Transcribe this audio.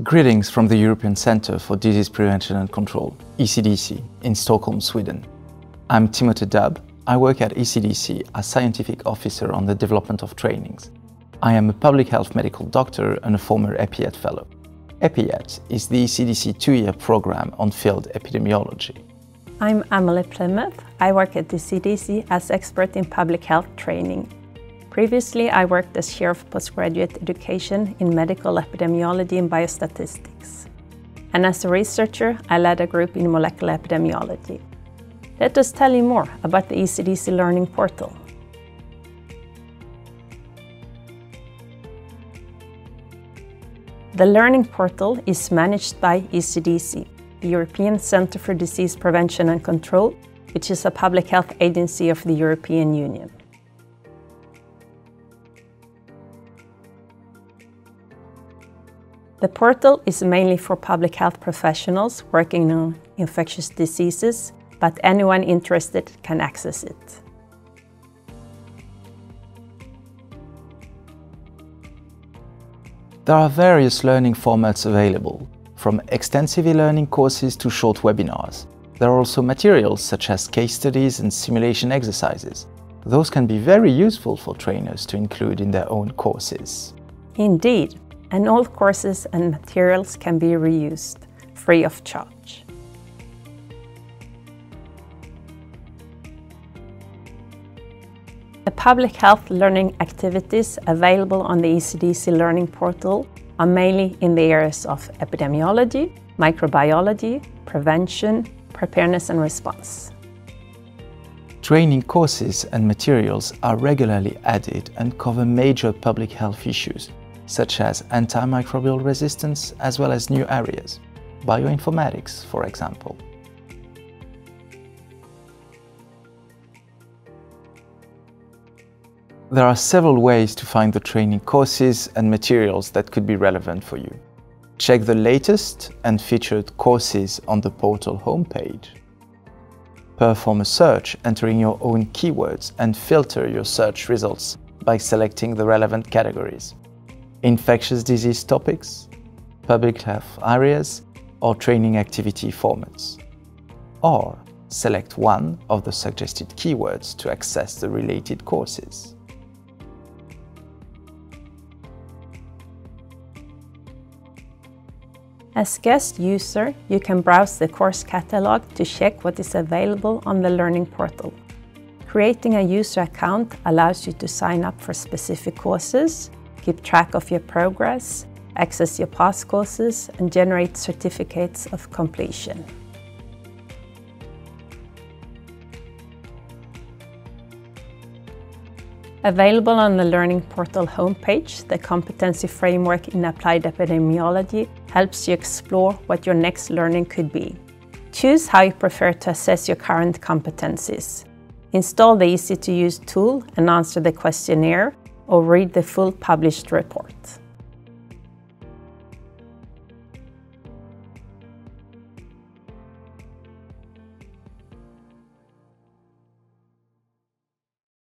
Greetings from the European Centre for Disease Prevention and Control, ECDC, in Stockholm, Sweden. I'm Timothy Dubb. I work at ECDC as Scientific Officer on the development of trainings. I am a public health medical doctor and a former EPIET Fellow. EPIET is the ECDC two-year program on field epidemiology. I'm Amelie Plymoth. I work at the CDC as expert in public health training. Previously, I worked as chair of postgraduate education in medical epidemiology and biostatistics. And as a researcher, I led a group in molecular epidemiology. Let us tell you more about the ECDC Learning Portal. The Learning Portal is managed by ECDC, the European Centre for Disease Prevention and Control, which is a public health agency of the European Union. The portal is mainly for public health professionals working on infectious diseases, but anyone interested can access it. There are various learning formats available, from extensive e-learning courses to short webinars. There are also materials such as case studies and simulation exercises. Those can be very useful for trainers to include in their own courses. Indeed, and all courses and materials can be reused, free of charge. The public health learning activities available on the ECDC Learning Portal are mainly in the areas of epidemiology, microbiology, prevention, preparedness and response. Training courses and materials are regularly added and cover major public health issues such as antimicrobial resistance as well as new areas, bioinformatics for example. There are several ways to find the training courses and materials that could be relevant for you. Check the latest and featured courses on the portal homepage. Perform a search entering your own keywords and filter your search results by selecting the relevant categories infectious disease topics, public health areas, or training activity formats. Or select one of the suggested keywords to access the related courses. As guest user, you can browse the course catalog to check what is available on the Learning Portal. Creating a user account allows you to sign up for specific courses keep track of your progress, access your past courses, and generate certificates of completion. Available on the Learning Portal homepage, the Competency Framework in Applied Epidemiology helps you explore what your next learning could be. Choose how you prefer to assess your current competencies. Install the easy-to-use tool and answer the questionnaire or read the full published report.